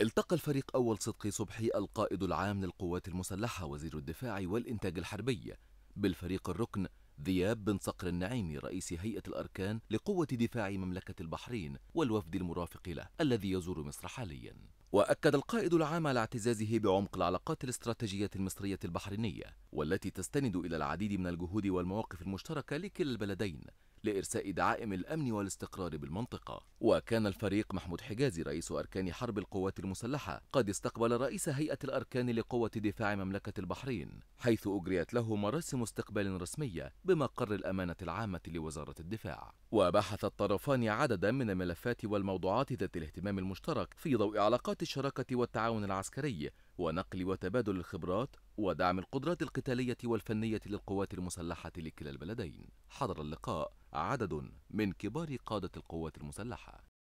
التقى الفريق أول صدقي صبحي القائد العام للقوات المسلحة وزير الدفاع والإنتاج الحربي. بالفريق الركن ذياب بن صقر النعيمي رئيس هيئة الأركان لقوة دفاع مملكة البحرين والوفد المرافق له الذي يزور مصر حاليا. وأكد القائد العام على اعتزازه بعمق العلاقات الاستراتيجية المصرية البحرينية والتي تستند إلى العديد من الجهود والمواقف المشتركة لكلا البلدين. لإرساء دعائم الأمن والاستقرار بالمنطقة. وكان الفريق محمود حجازي رئيس أركان حرب القوات المسلحة قد استقبل رئيس هيئة الأركان لقوة دفاع مملكة البحرين حيث أجريت له مراسم استقبال رسمية بمقر الأمانة العامة لوزارة الدفاع. وبحث الطرفان عددا من الملفات والموضوعات ذات الاهتمام المشترك في ضوء علاقات الشراكة والتعاون العسكري ونقل وتبادل الخبرات ودعم القدرات القتالية والفنية للقوات المسلحة لكلا البلدين. حضر اللقاء عدد من كبار قادة القوات المسلحة.